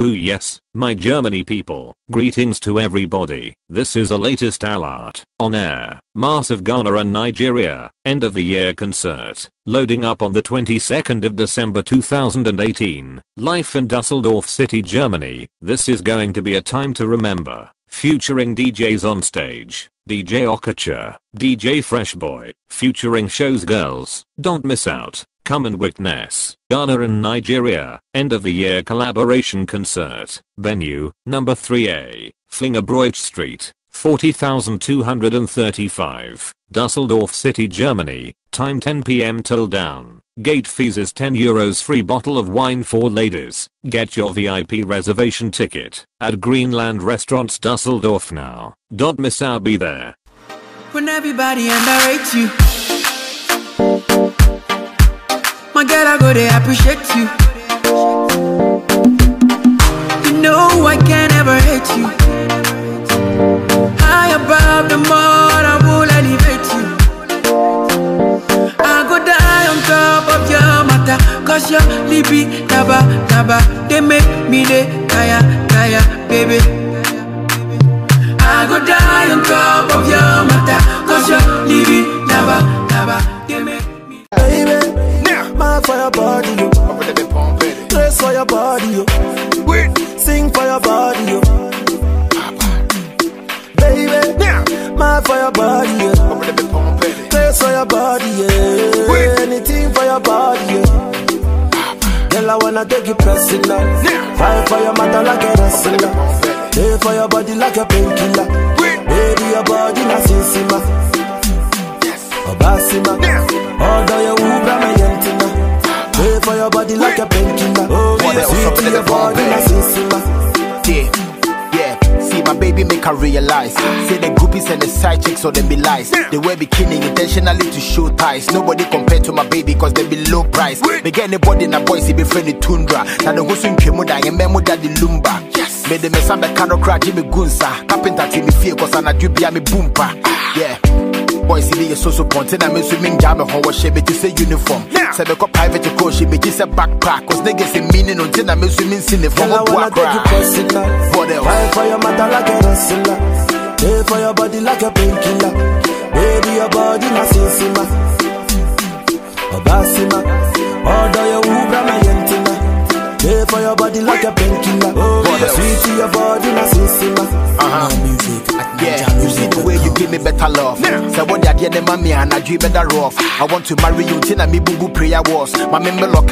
Ooh yes, my Germany people, greetings to everybody, this is a latest alert, on air, massive Ghana and Nigeria, end of the year concert, loading up on the 22nd of December 2018, life in Dusseldorf City Germany, this is going to be a time to remember, featuring DJs on stage, DJ Okocha, DJ Freshboy, featuring shows girls, don't miss out. Come and witness Ghana and Nigeria end of the year collaboration concert. Venue number 3A, Flingerbroich Street, 40235, Dusseldorf City, Germany. Time 10 p.m. till down. Gate fees is 10 euros free bottle of wine for ladies. Get your VIP reservation ticket at Greenland Restaurants Dusseldorf now. Don't miss out be there. When everybody underrates you My girl, I go, they appreciate you. Matter, cause your libi, taba, taba, they make me the kaya, kaya, baby. I go die on top of your matter, cause your libi, taba, taba, they make me. Baby, mad for your body, yo. Dress for your body, yo. Sing for your body, yo. Baby, mad for your body, yo. Dress for your body, yeah. Anything for your body, yeah. Girl, I wanna take you personal. Fight for your matter like a wrestler. Pay for your body like a painkiller. Baby, your body na sinsima. Obasima. Although you ubra my yentina. Pay for your body like a painkiller. Oh, yeah, sweet to your in the bomb, body na. Yeah, yeah. See my baby make her realize. Say the groupies and the side chicks so they be lies. They wear bikini intentionally to show ties. Nobody compared to my baby cause they be low price. Me get anybody in a boys he be friendly tundra. Now the host in Kemuda and memo daddy lumba. Yes. Me the the cano crack Jimmy Gunsa. Carpenter team me fear cause I do be a me boompa. Yeah. Boys, see me a so so I'm swimming jam a whole shape to say uniform. Say me call private coach, she be a backpack. Cause niggas say meaning until I'm swimming sin the Girl, I from wanna take you personal. What else? For your matter like a wrestler. Pay for your body like a painkiller. Baby, your body na sinsima. Obasima. Although you ubra my yentina. Pay for your body like a painkiller. Oh, What yeah, sweet to your body na sinsima. Better love. Say what they are, the mommy and I dream better off. I want to marry you till I me boo boo prayer was. My member lock